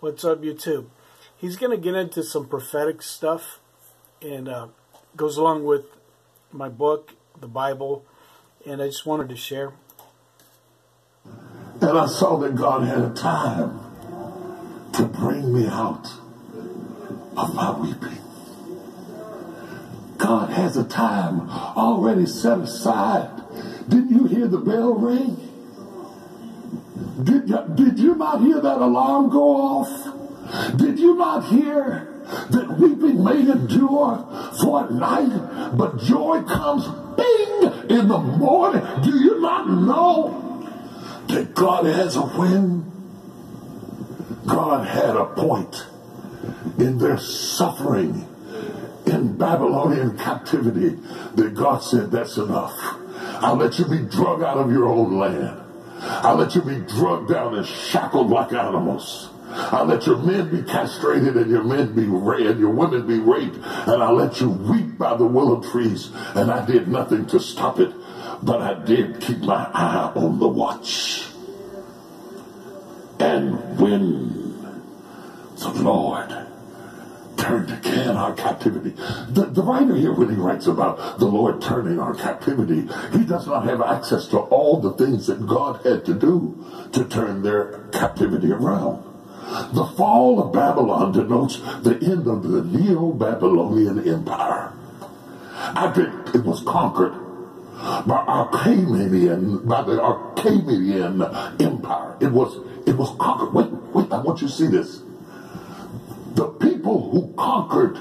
What's up, YouTube? He's going to get into some prophetic stuff and uh, goes along with my book, the Bible, and I just wanted to share. And I saw that God had a time to bring me out of my weeping. God has a time already set aside. Didn't you hear the bell ring? Did you, did you not hear that alarm go off? Did you not hear that weeping may endure for a night, but joy comes bing in the morning? Do you not know that God has a when? God had a point in their suffering in Babylonian captivity that God said, That's enough. I'll let you be drug out of your own land. I'll let you be drugged down and shackled like animals. I'll let your men be castrated and your men be and your women be raped, and I'll let you weep by the willow trees. And I did nothing to stop it, but I did keep my eye on the watch. And when the Lord again our captivity. The, the writer here, when he writes about the Lord turning our captivity, he does not have access to all the things that God had to do to turn their captivity around. The fall of Babylon denotes the end of the Neo-Babylonian Empire. I think it was conquered by by the Achaemenian Empire. It was, it was conquered. Wait, wait, I want you to see this the people who conquered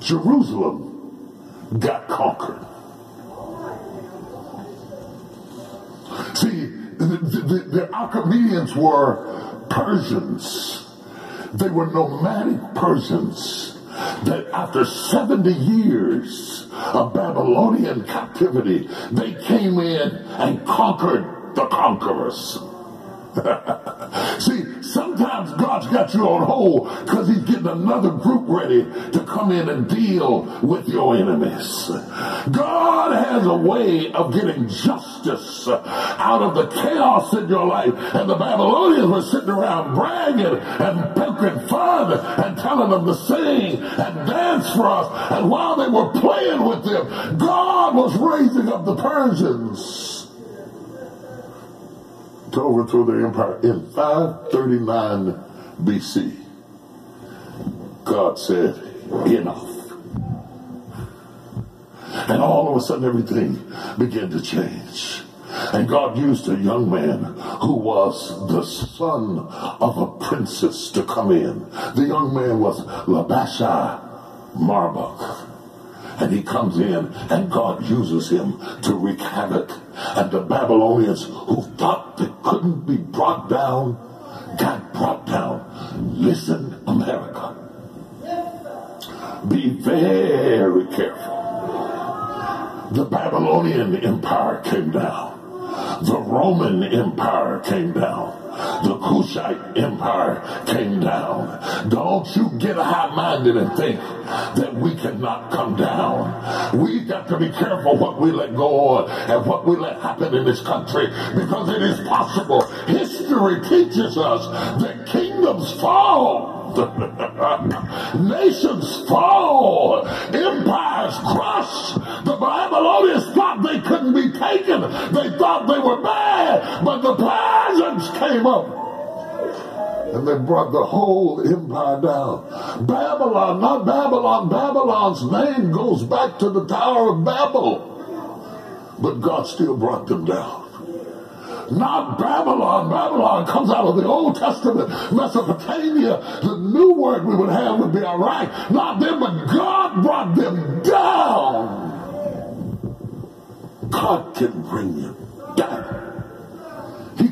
Jerusalem got conquered. See, the, the, the Achaemenids were Persians. They were nomadic Persians that after 70 years of Babylonian captivity, they came in and conquered the conquerors. See, sometimes God's got you on hold because he's getting another group ready to come in and deal with your enemies. God has a way of getting justice out of the chaos in your life. And the Babylonians were sitting around bragging and poking fun and telling them to sing and dance for us. And while they were playing with them, God was raising up the Persians to overthrow their empire in 539 BC. God said, enough. And all of a sudden everything began to change. And God used a young man who was the son of a princess to come in. The young man was Labasha Marduk. And he comes in and God uses him to wreak havoc. And the Babylonians who thought they couldn't be brought down, got brought down. Listen, America. Be very careful. The Babylonian Empire came down. The Roman Empire came down the Kushite Empire came down. Don't you get high-minded and think that we cannot come down. We've got to be careful what we let go on and what we let happen in this country because it is possible. History teaches us that kingdoms fall. Nations fall. Empires crush. The Babylonians thought they couldn't be taken. They thought they were bad. But the Persians came up and they brought the whole empire down. Babylon, not Babylon, Babylon's name goes back to the Tower of Babel. But God still brought them down. Not Babylon. Babylon comes out of the Old Testament, Mesopotamia. The new word we would have would be right. Not them, but God brought them down. God can bring you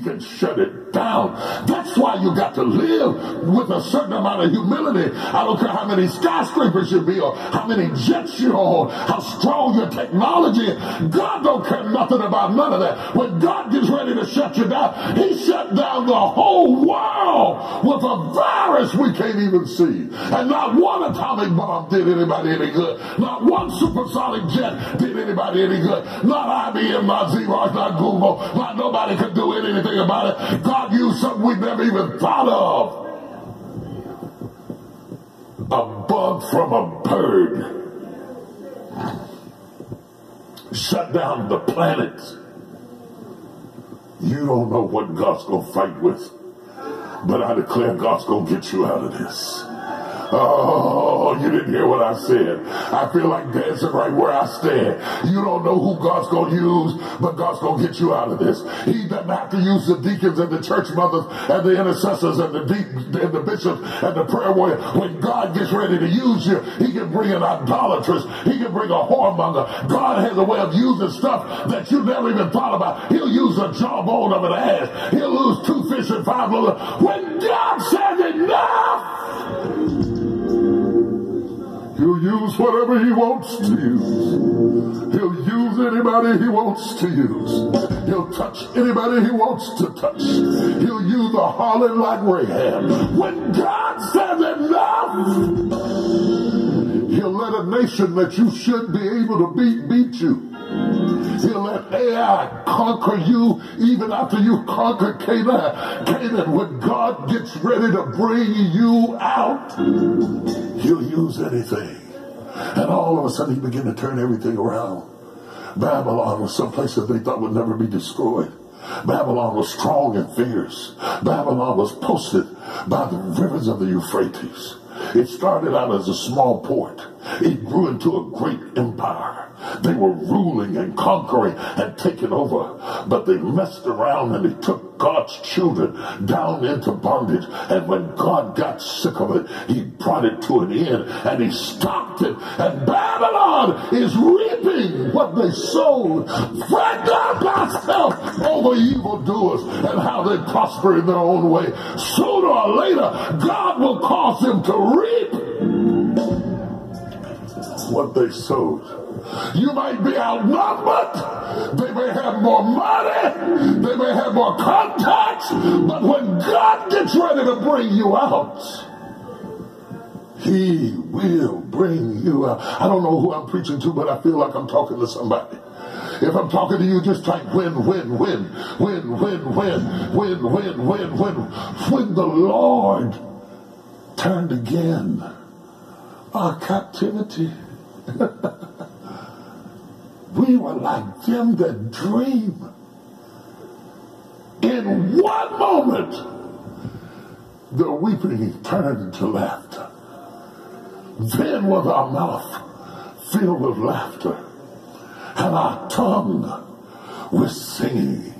can shut it down. That's why you got to live with a certain amount of humility. I don't care how many skyscrapers you build, how many jets you own, how strong your technology. God don't care nothing about none of that. When God gets ready to shut you down, He shut down the whole world with a virus we can't even see. And not one atomic bomb did anybody any good. Not one supersonic jet did anybody any good. Not IBM, not Xerox, not Google. Not nobody could do anything about it. God used something we've never even thought of. A bug from a bird shut down the planet. You don't know what God's going to fight with. But I declare God's going to get you out of this. Oh, you didn't hear what I said. I feel like dancing right where I stand. You don't know who God's going to use, but God's going to get you out of this. He doesn't have to use the deacons and the church mothers and the intercessors and the deacons and the bishops and the prayer warrior. When God gets ready to use you, he can bring an idolatrous. He can bring a whoremonger. God has a way of using stuff that you never even thought about. He'll use a jawbone of an ass. He'll lose two fish and five loaves. When God says it, enough, use whatever he wants to use. He'll use anybody he wants to use. He'll touch anybody he wants to touch. He'll use a harlot like Rahab. When God says enough, he'll let a nation that you should be able to beat beat you. He'll let Ai conquer you even after you conquer Canaan. Canaan, when God gets ready to bring you out, he'll use anything. And all of a sudden he began to turn everything around. Babylon was some place that they thought would never be destroyed. Babylon was strong and fierce. Babylon was posted by the rivers of the Euphrates. It started out as a small port. It grew into a great empire. They were ruling and conquering and taking over, but they messed around and they took God's children down into bondage. And when God got sick of it, he brought it to an end and he stopped it. And Babylon is reaping what they sowed. Fret not thyself over evildoers and how they prosper in their own way. Sooner or later, God will cause them to reap what they sowed. You might be outnumbered. They may have more money. They may have more contacts. But when God gets ready to bring you out, He will bring you out. I don't know who I'm preaching to, but I feel like I'm talking to somebody. If I'm talking to you, just type win, win, win, win, win, win, win, win, win, win. When the Lord turned again our captivity we were like them that dream. In one moment, the weeping turned to laughter. Then was our mouth filled with laughter, and our tongue was singing.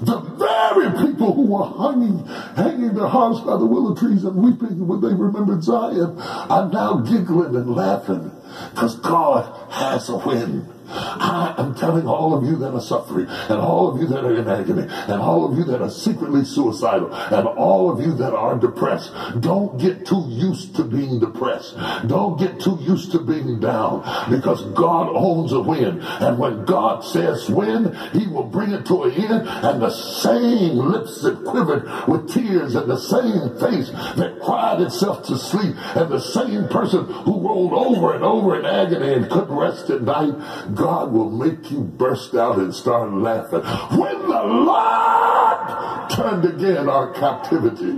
The very people who were hanging, hanging their hearts by the willow trees and weeping when they remembered Zion are now giggling and laughing because God has a win. I am telling all of you that are suffering, and all of you that are in agony, and all of you that are secretly suicidal, and all of you that are depressed, don't get too used to being depressed. Don't get too used to being down, because God owns a win. And when God says win, He will bring it to an end, and the same lips that quivered with tears, and the same face that cried itself to sleep, and the same person who rolled over and over in agony and couldn't rest at night, God will make you burst out and start laughing. When the Lord turned again our captivity,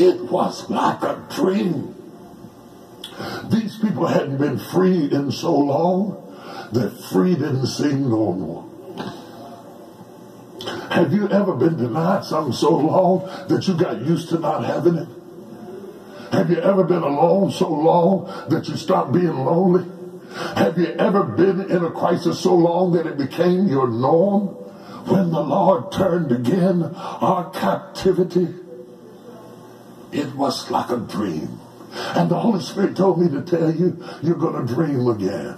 it was like a dream. These people hadn't been free in so long that free didn't seem normal. Have you ever been denied something so long that you got used to not having it? Have you ever been alone so long that you stopped being lonely? Have you ever been in a crisis so long that it became your norm? When the Lord turned again our captivity, it was like a dream. And the Holy Spirit told me to tell you, you're going to dream again.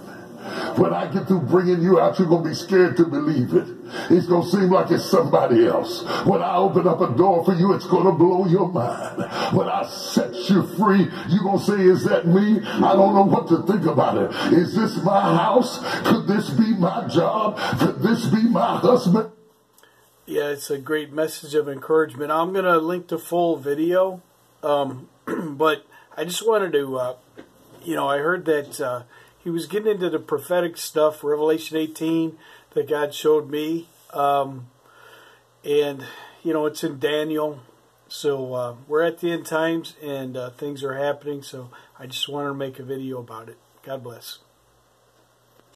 When I get through bringing you out, you're going to be scared to believe it. It's going to seem like it's somebody else. When I open up a door for you, it's going to blow your mind. When I set you free, you're going to say, is that me? I don't know what to think about it. Is this my house? Could this be my job? Could this be my husband? Yeah, it's a great message of encouragement. I'm going to link the full video, um, but I just wanted to, uh, you know, I heard that uh, he was getting into the prophetic stuff, Revelation 18, that God showed me. Um, and, you know, it's in Daniel. So uh, we're at the end times and uh, things are happening. So I just wanted to make a video about it. God bless.